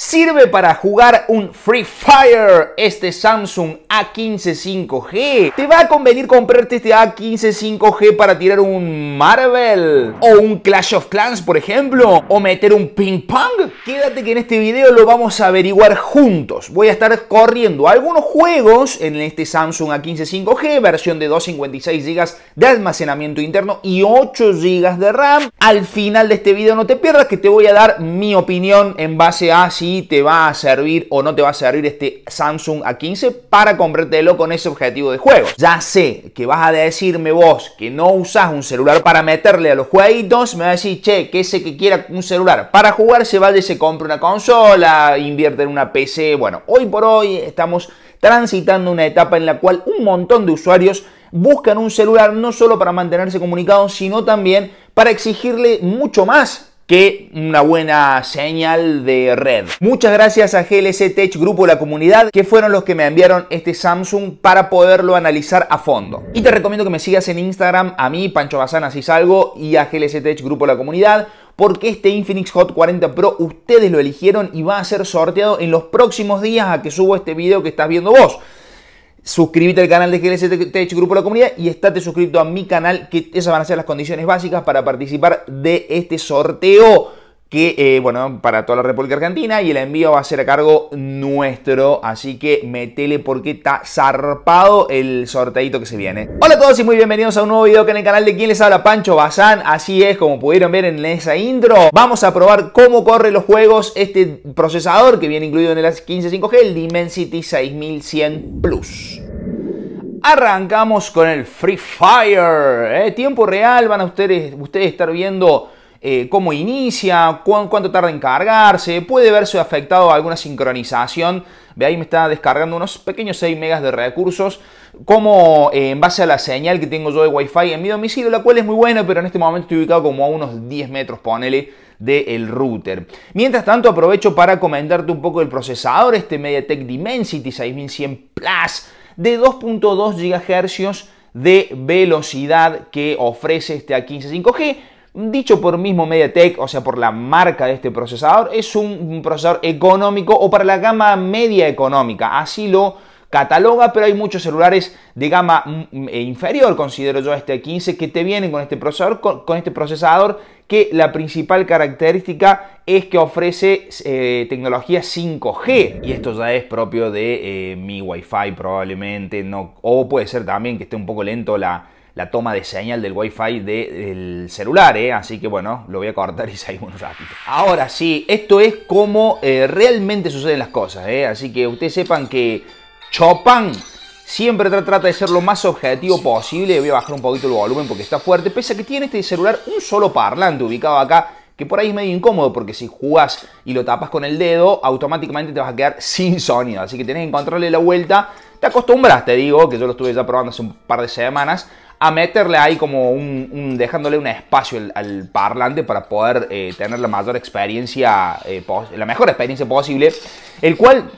Sirve para jugar un Free Fire este Samsung A15 5G. ¿Te va a convenir comprarte este A15 5G para tirar un Marvel? ¿O un Clash of Clans, por ejemplo? ¿O meter un ping pong? Quédate que en este video lo vamos a averiguar juntos. Voy a estar corriendo algunos juegos en este Samsung A15 5G, versión de 256 GB de almacenamiento interno y 8 GB de RAM. Al final de este video no te pierdas que te voy a dar mi opinión en base a si te va a servir o no te va a servir este Samsung A15 para comprártelo con ese objetivo de juego. Ya sé que vas a decirme vos que no usas un celular para meterle a los jueguitos, me vas a decir, che, que ese que quiera un celular para jugar se vaya se compre una consola, invierte en una PC. Bueno, hoy por hoy estamos transitando una etapa en la cual un montón de usuarios buscan un celular no solo para mantenerse comunicados, sino también para exigirle mucho más que una buena señal de red. Muchas gracias a GLC Tech Grupo La Comunidad, que fueron los que me enviaron este Samsung para poderlo analizar a fondo. Y te recomiendo que me sigas en Instagram, a mí, Pancho Bazán, así salgo, y a GLC Tech Grupo La Comunidad, porque este Infinix Hot 40 Pro ustedes lo eligieron y va a ser sorteado en los próximos días a que subo este video que estás viendo vos suscríbete al canal de Tech Grupo La Comunidad y estate suscrito a mi canal, que esas van a ser las condiciones básicas para participar de este sorteo que, eh, bueno, para toda la República Argentina y el envío va a ser a cargo nuestro, así que metele porque está zarpado el sorteito que se viene. Hola a todos y muy bienvenidos a un nuevo video que en el canal de quien les habla Pancho Bazán, así es como pudieron ver en esa intro, vamos a probar cómo corre los juegos este procesador que viene incluido en el A15 5G, el Dimensity 6100 Plus. Arrancamos con el Free Fire, ¿eh? tiempo real, van a ustedes, ustedes estar viendo eh, cómo inicia, cuánto tarda en cargarse, puede verse afectado a alguna sincronización. Ve ahí me está descargando unos pequeños 6 megas de recursos, como eh, en base a la señal que tengo yo de Wi-Fi en mi domicilio, la cual es muy buena, pero en este momento estoy ubicado como a unos 10 metros, ponele, del router. Mientras tanto aprovecho para comentarte un poco del procesador, este MediaTek Dimensity 6100 Plus de 2.2 GHz de velocidad que ofrece este A15 5G dicho por mismo MediaTek, o sea, por la marca de este procesador, es un procesador económico o para la gama media económica. Así lo cataloga, pero hay muchos celulares de gama mm, eh, inferior, considero yo, este 15, que te vienen con este procesador, con, este procesador que la principal característica es que ofrece eh, tecnología 5G y esto ya es propio de eh, mi Wi-Fi probablemente, no, o puede ser también que esté un poco lento la, la toma de señal del Wi-Fi del celular, ¿eh? así que bueno, lo voy a cortar y seguimos un ratito. Ahora sí, esto es como eh, realmente suceden las cosas, ¿eh? así que ustedes sepan que Chopin siempre trata de ser lo más objetivo posible. Voy a bajar un poquito el volumen porque está fuerte, pese a que tiene este celular un solo parlante ubicado acá que por ahí es medio incómodo porque si jugás y lo tapas con el dedo, automáticamente te vas a quedar sin sonido. Así que tenés que encontrarle la vuelta. Te acostumbras, te digo, que yo lo estuve ya probando hace un par de semanas a meterle ahí como un, dejándole un espacio al, parlante para poder eh, tener la mayor experiencia, eh, la mejor experiencia posible, el cual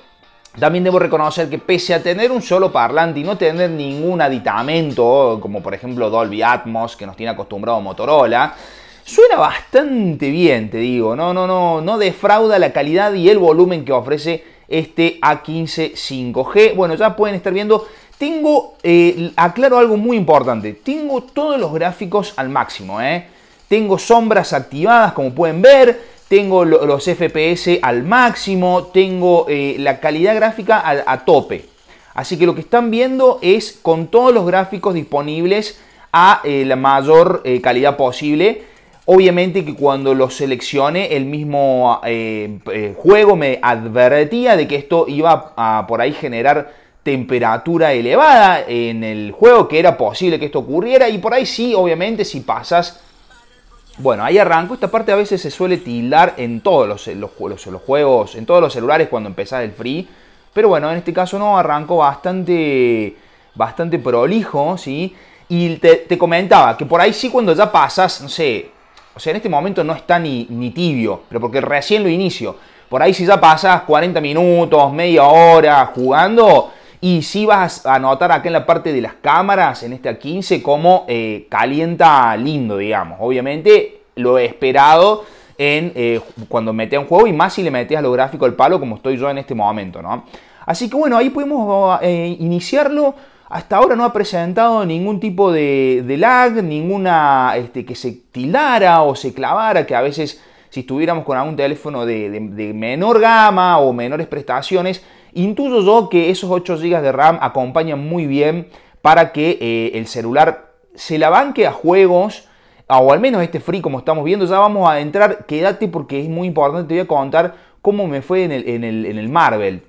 también debo reconocer que pese a tener un solo parlante y no tener ningún aditamento, como por ejemplo Dolby Atmos que nos tiene acostumbrado Motorola, suena bastante bien, te digo, no, no, no, no defrauda la calidad y el volumen que ofrece este A15 5G. Bueno, ya pueden estar viendo tengo, eh, aclaro algo muy importante, tengo todos los gráficos al máximo, ¿eh? Tengo sombras activadas, como pueden ver, tengo los FPS al máximo, tengo eh, la calidad gráfica a, tope. Así que lo que están viendo es con todos los gráficos disponibles a la mayor calidad posible. Obviamente que cuando lo seleccione el mismo juego me advertía de que esto iba a por ahí generar temperatura elevada en el juego, que era posible que esto ocurriera, y por ahí sí, obviamente, si pasas... Bueno, ahí arranco, esta parte a veces se suele tildar en todos los, los, juegos, en todos los celulares cuando empezás el free, pero bueno, en este caso no, arranco bastante, bastante prolijo, ¿sí? Y te, comentaba que por ahí sí cuando ya pasas, no sé, o sea, en este momento no está ni, ni tibio, pero porque recién lo inicio. Por ahí si ya pasas 40 minutos, media hora jugando, y si vas a notar acá en la parte de las cámaras, en este A15, cómo eh, calienta lindo, digamos. Obviamente lo he esperado. en, eh, cuando metes un juego y más si le metes a lo gráfico al palo como estoy yo en este momento, ¿no? Así que bueno, ahí podemos eh, iniciarlo. Hasta ahora no ha presentado ningún tipo de, lag, ninguna este, que se tildara o se clavara, que a veces si estuviéramos con algún teléfono de, menor gama o menores prestaciones, intuyo yo que esos 8 GB de RAM acompañan muy bien para que eh, el celular se la banque a juegos, o al menos este free como estamos viendo, ya vamos a entrar, quédate porque es muy importante, te voy a contar cómo me fue en el, en el Marvel.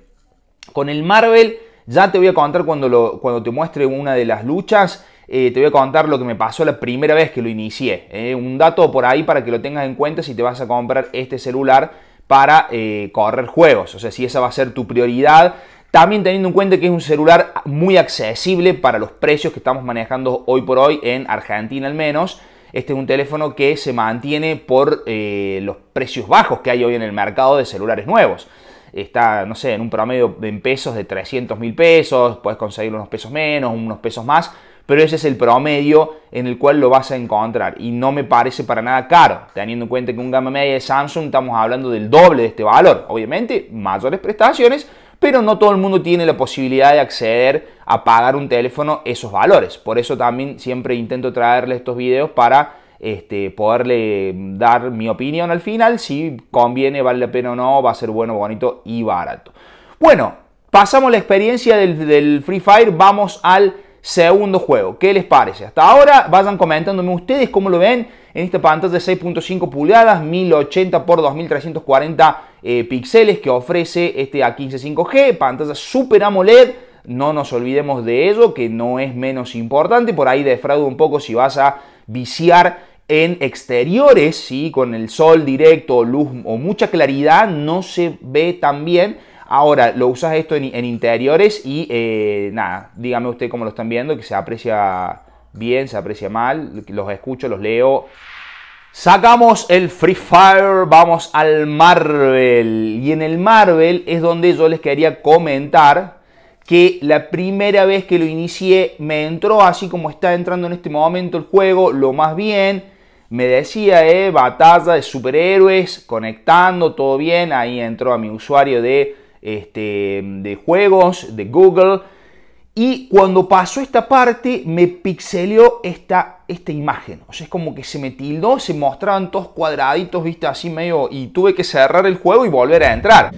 Con el Marvel ya te voy a contar cuando, lo, cuando te muestre una de las luchas. Eh, te voy a contar lo que me pasó la primera vez que lo inicié. Eh. Un dato por ahí para que lo tengas en cuenta si te vas a comprar este celular para eh, correr juegos. O sea, si esa va a ser tu prioridad. También teniendo en cuenta que es un celular muy accesible para los precios que estamos manejando hoy por hoy en Argentina al menos. Este es un teléfono que se mantiene por los precios bajos que hay hoy en el mercado de celulares nuevos está, no sé, en un promedio en pesos de 300 mil pesos, puedes conseguir unos pesos menos, unos pesos más, pero ese es el promedio en el cual lo vas a encontrar. Y no me parece para nada caro, teniendo en cuenta que un gama media de Samsung estamos hablando del doble de este valor, obviamente mayores prestaciones, pero no todo el mundo tiene la posibilidad de acceder a pagar un teléfono esos valores, por eso también siempre intento traerle estos videos para este, poderle dar mi opinión al final, si conviene, vale la pena o no, va a ser bueno, bonito y barato. Bueno, pasamos la experiencia del, Free Fire, vamos al segundo juego. ¿Qué les parece? Hasta ahora vayan comentándome ustedes cómo lo ven en esta pantalla de 6.5 pulgadas, 1080 x 2340 píxeles que ofrece este A15 5G, pantalla Super AMOLED. No nos olvidemos de ello, que no es menos importante. Por ahí defraudo un poco si vas a viciar en exteriores, ¿sí? con el sol directo, luz o mucha claridad, no se ve tan bien. Ahora, lo usas esto en, interiores y eh, nada, dígame usted cómo lo están viendo, que se aprecia bien, se aprecia mal, los escucho, los leo. Sacamos el Free Fire, vamos al Marvel. Y en el Marvel es donde yo les quería comentar que la primera vez que lo inicié me entró así como está entrando en este momento el juego, lo más bien me decía, eh, batalla de superhéroes, conectando, todo bien. Ahí entró a mi usuario de, este, de juegos, de Google. Y cuando pasó esta parte, me pixeleó esta, esta imagen. O sea, es como que se me tildó, se mostraban todos cuadraditos, viste, así medio. Y tuve que cerrar el juego y volver a entrar.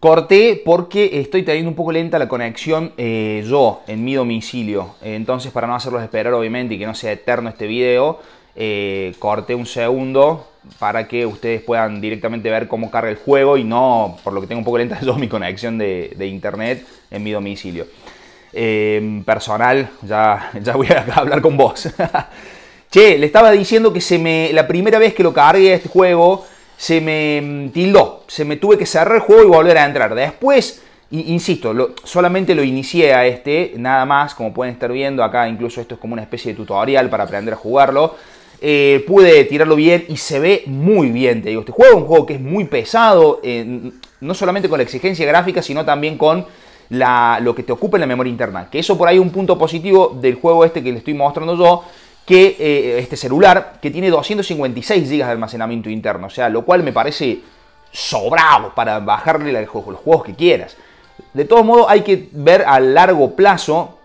Corté porque estoy teniendo un poco lenta la conexión eh, yo en mi domicilio. Entonces, para no hacerlos esperar, obviamente, y que no sea eterno este video, eh, corté un segundo para que ustedes puedan directamente ver cómo carga el juego y no, por lo que tengo un poco lenta yo mi conexión de, internet en mi domicilio. Eh, personal, ya, ya voy a hablar con vos. che, le estaba diciendo que se me, la primera vez que lo cargué este juego, se me mm, tildó, se me tuve que cerrar el juego y volver a entrar. Después, insisto, solamente lo inicié a este, nada más, como pueden estar viendo acá, incluso esto es como una especie de tutorial para aprender a jugarlo. Eh, pude tirarlo bien y se ve muy bien, te digo. Este juego es un juego que es muy pesado, no solamente con la exigencia gráfica, sino también con lo que te ocupa en la memoria interna. Que eso por ahí es un punto positivo del juego este que le estoy mostrando yo, que eh, este celular, que tiene 256 GB de almacenamiento interno, o sea, lo cual me parece sobrado para bajarle los juegos que quieras. De todos modos, hay que ver a largo plazo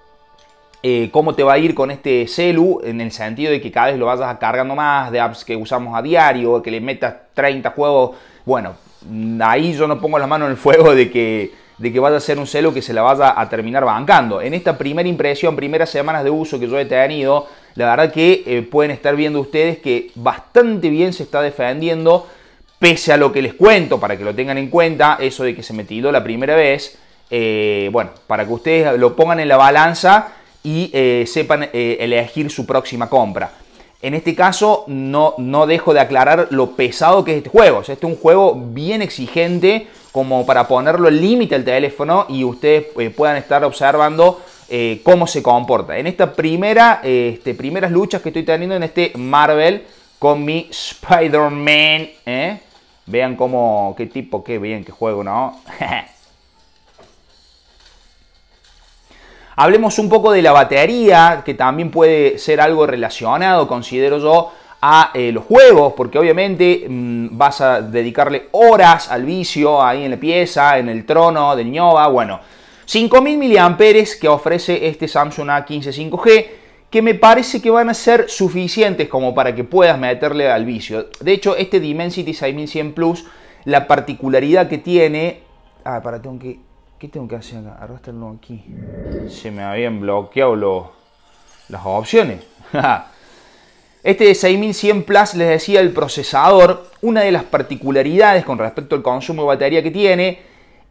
eh, cómo te va a ir con este celu en el sentido de que cada vez lo vayas cargando más de apps que usamos a diario, que le metas 30 juegos. Bueno, ahí yo no pongo la mano en el fuego de que, de que vaya a ser un celu que se la vaya a terminar bancando. En esta primera impresión, primeras semanas de uso que yo he tenido, la verdad que eh, pueden estar viendo ustedes que bastante bien se está defendiendo, pese a lo que les cuento, para que lo tengan en cuenta, eso de que se me la primera vez. Eh, bueno, para que ustedes lo pongan en la balanza y eh, sepan eh, elegir su próxima compra. En este caso no, no dejo de aclarar lo pesado que es este juego. este es un juego bien exigente como para ponerlo al límite al teléfono y ustedes eh, puedan estar observando cómo se comporta. En esta primera, este, primeras luchas que estoy teniendo en este Marvel con mi Spider-Man. Vean cómo, qué tipo, qué bien que juego, ¿no? Hablemos un poco de la batería, que también puede ser algo relacionado, considero yo, a eh, los juegos, porque obviamente mm, vas a dedicarle horas al vicio ahí en la pieza, en el trono del Nova. Bueno, 5000 mAh que ofrece este Samsung A15 5G, que me parece que van a ser suficientes como para que puedas meterle al vicio. De hecho, este Dimensity 6100 Plus, la particularidad que tiene... Ah, para, tengo que... ¿Qué tengo que hacer acá? Arrastrarlo aquí. Se me habían bloqueado las opciones. Este de 6100 Plus, les decía, el procesador, una de las particularidades con respecto al consumo de batería que tiene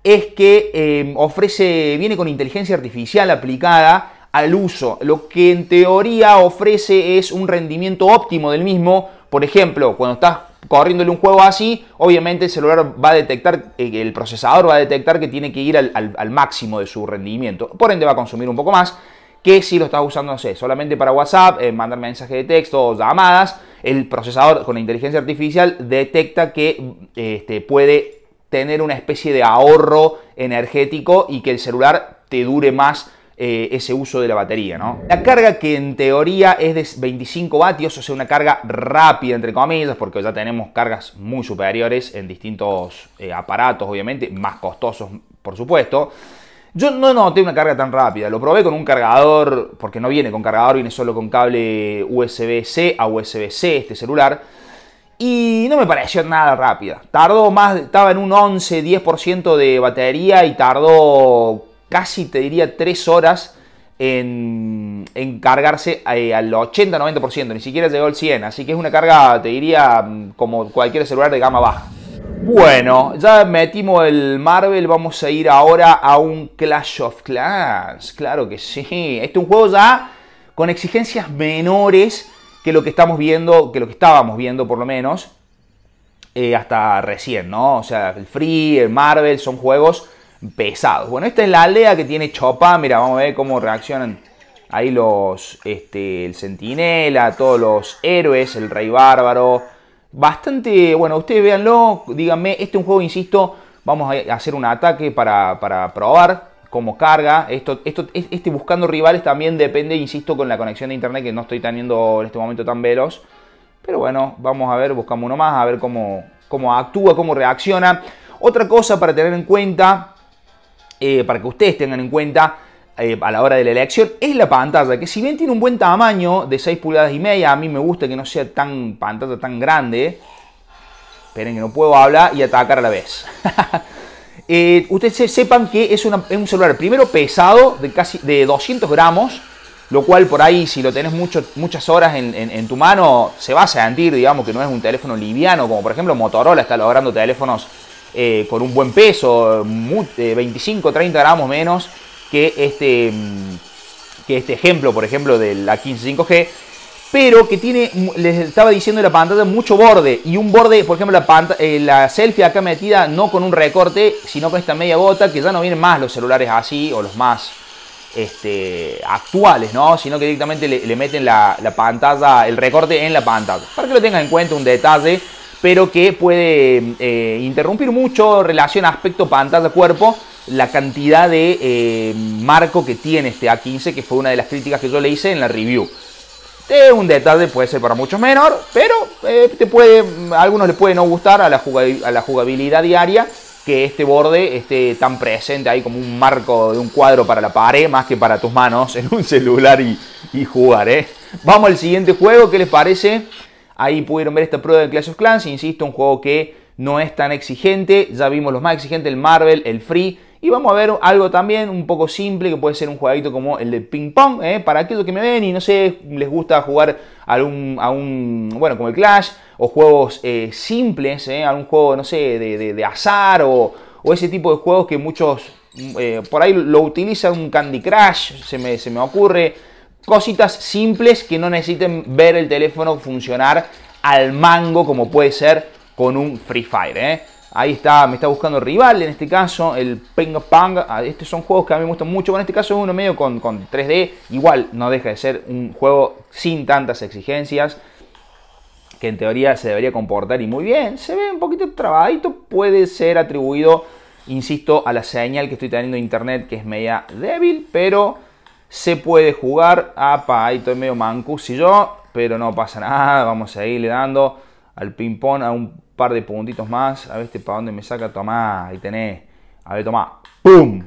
es que eh, ofrece, viene con inteligencia artificial aplicada al uso. Lo que en teoría ofrece es un rendimiento óptimo del mismo. Por ejemplo, cuando estás corriéndole un juego así, obviamente el celular va a detectar, eh, el procesador va a detectar que tiene que ir al máximo de su rendimiento. Por ende va a consumir un poco más que si lo estás usando, no sé, solamente para WhatsApp, eh, mandar mensajes de texto o llamadas, el procesador con la inteligencia artificial detecta que este, puede tener una especie de ahorro energético y que el celular te dure más eh, ese uso de la batería, ¿no? La carga que en teoría es de 25 vatios, o sea, una carga rápida, entre comillas, porque ya tenemos cargas muy superiores en distintos eh, aparatos, obviamente, más costosos, por supuesto. Yo no noté una carga tan rápida, lo probé con un cargador, porque no viene con cargador, viene solo con cable USB-C a USB-C este celular, y no me pareció nada rápida. Tardó más, estaba en un 11-10% de batería y tardó casi, te diría, 3 horas en, en cargarse eh, al 80-90%, ni siquiera llegó al 100%, así que es una carga, te diría, como cualquier celular de gama baja. Bueno, ya metimos el Marvel, vamos a ir ahora a un Clash of Clans. Claro que sí. Este es un juego ya con exigencias menores que lo que estamos viendo, que lo que estábamos viendo por lo menos, eh, hasta recién, ¿no? O sea, el Free, el Marvel, son juegos pesados. Bueno, esta es la aldea que tiene Chopa. Mira, vamos a ver cómo reaccionan ahí los, este, el Centinela, todos los héroes, el Rey Bárbaro bastante, bueno, ustedes véanlo, díganme, este es un juego, insisto, vamos a hacer un ataque para, probar cómo carga. Esto, esto, este buscando rivales también depende, insisto, con la conexión de internet que no estoy teniendo en este momento tan veloz. Pero bueno, vamos a ver, buscamos uno más, a ver cómo, cómo actúa, cómo reacciona. Otra cosa para tener en cuenta, eh, para que ustedes tengan en cuenta, eh, a la hora de la elección es la pantalla, que si bien tiene un buen tamaño de 6 pulgadas y media, a mí me gusta que no sea tan pantalla tan grande. Esperen que no puedo hablar y atacar a la vez. eh, ustedes sepan que es, un celular primero pesado de casi de 200 gramos, lo cual por ahí si lo tenés mucho, muchas horas en, tu mano se va a sentir, digamos, que no es un teléfono liviano, como por ejemplo Motorola está logrando teléfonos eh, con un buen peso, 25, 30 gramos menos que este, mm, que este ejemplo, por ejemplo, de la 15 5G, pero que tiene, les estaba diciendo la pantalla, mucho borde. Y un borde, por ejemplo, la, eh, la selfie acá metida no con un recorte, sino con esta media gota, que ya no vienen más los celulares así, o los más este, actuales, ¿no? Sino que directamente le, meten la, pantalla, el recorte en la pantalla. Para que lo tengan en cuenta, un detalle, pero que puede eh, interrumpir mucho relación aspecto pantalla-cuerpo la cantidad de eh, marco que tiene este A15, que fue una de las críticas que yo le hice en la review. Es un detalle, puede ser para muchos menor, pero eh, te puede, a algunos les puede no gustar a la, jugabilidad diaria que este borde esté tan presente ahí como un marco de un cuadro para la pared, más que para tus manos en un celular y, y jugar. ¿eh? Vamos al siguiente juego, ¿qué les parece? Ahí pudieron ver esta prueba de Clash of Clans, insisto, un juego que no es tan exigente, ya vimos los más exigentes, el Marvel, el Free, y vamos a ver algo también un poco simple, que puede ser un jueguito como el de ping pong, ¿eh? para aquellos que me ven y no sé, les gusta jugar a un, a un bueno, como el Clash, o juegos eh, simples, ¿eh? algún juego, no sé, de, azar, o, ese tipo de juegos que muchos eh, por ahí lo utilizan, un Candy Crush, se me, se me ocurre, cositas simples que no necesiten ver el teléfono funcionar al mango como puede ser con un Free Fire, ¿eh? Ahí está, me está buscando rival, en este caso, el Ping Pong. Ah, estos son juegos que a mí me gustan mucho. Bueno, en este caso es uno medio con, 3D. Igual no deja de ser un juego sin tantas exigencias. Que en teoría se debería comportar y muy bien. Se ve un poquito trabadito. Puede ser atribuido, insisto, a la señal que estoy teniendo de internet, que es media débil. Pero se puede jugar. Apa, ahí estoy medio manco. Si yo pero no pasa nada. Vamos a seguirle dando al ping-pong a un par de puntitos más. A ver este para dónde me saca. Tomá, ahí tenés. A ver, tomá. ¡Pum!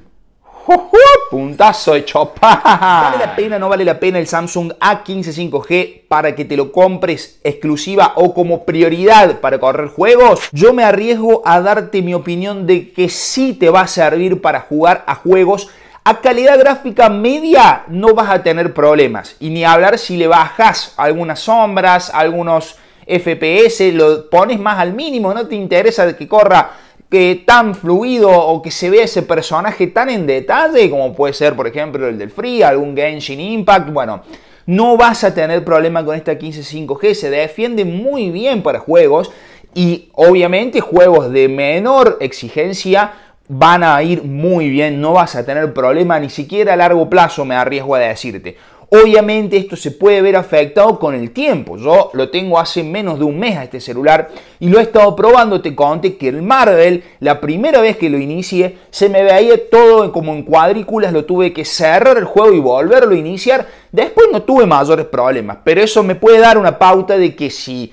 Puntazo de chopa. ¿Vale la pena no vale la pena el Samsung A15 5G para que te lo compres exclusiva o como prioridad para correr juegos? Yo me arriesgo a darte mi opinión de que sí te va a servir para jugar a juegos a calidad gráfica media no vas a tener problemas. Y ni hablar si le bajas algunas sombras, algunos FPS, lo pones más al mínimo, no te interesa que corra que tan fluido o que se vea ese personaje tan en detalle como puede ser por ejemplo el del Free, algún Genshin Impact, bueno, no vas a tener problema con esta 15 5G, se defiende muy bien para juegos y obviamente juegos de menor exigencia van a ir muy bien, no vas a tener problema ni siquiera a largo plazo, me arriesgo a decirte. Obviamente esto se puede ver afectado con el tiempo. Yo lo tengo hace menos de un mes a este celular y lo he estado probando. Te conté que el Marvel, la primera vez que lo inicié, se me veía todo como en cuadrículas. Lo tuve que cerrar el juego y volverlo a iniciar. Después no tuve mayores problemas, pero eso me puede dar una pauta de que si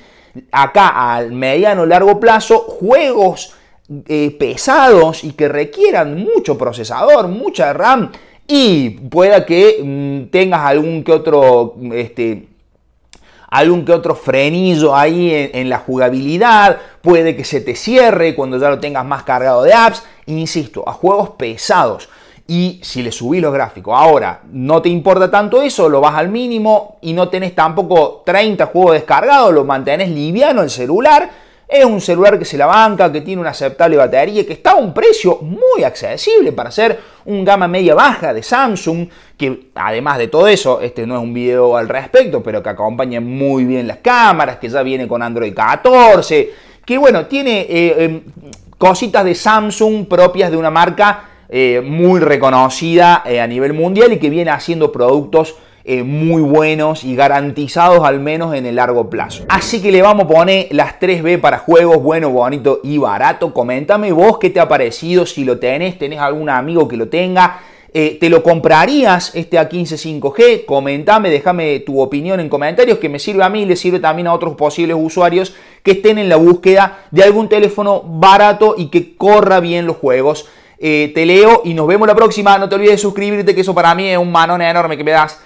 acá al mediano largo plazo juegos eh, pesados y que requieran mucho procesador, mucha RAM, y pueda que mm, tengas algún que otro este, algún que otro frenillo ahí en, la jugabilidad, puede que se te cierre cuando ya lo tengas más cargado de apps, insisto, a juegos pesados. Y si le subís los gráficos, ahora no te importa tanto eso, lo vas al mínimo y no tenés tampoco 30 juegos descargados, lo mantenés liviano el celular, es un celular que se la banca, que tiene una aceptable batería, que está a un precio muy accesible para ser un gama media baja de Samsung, que además de todo eso, este no es un video al respecto, pero que acompaña muy bien las cámaras, que ya viene con Android 14, que bueno, tiene eh, em, cositas de Samsung propias de una marca eh, muy reconocida eh, a nivel mundial y que viene haciendo productos eh, muy buenos y garantizados al menos en el largo plazo. Así que le vamos a poner las 3B para juegos bueno, bonito y barato. Coméntame vos qué te ha parecido, si lo tenés, tenés algún amigo que lo tenga. Eh, ¿Te lo comprarías este A15 5G? Comentame, déjame tu opinión en comentarios que me sirve a mí y le sirve también a otros posibles usuarios que estén en la búsqueda de algún teléfono barato y que corra bien los juegos. Eh, te leo y nos vemos la próxima. No te olvides de suscribirte, que eso para mí es un manón enorme que me das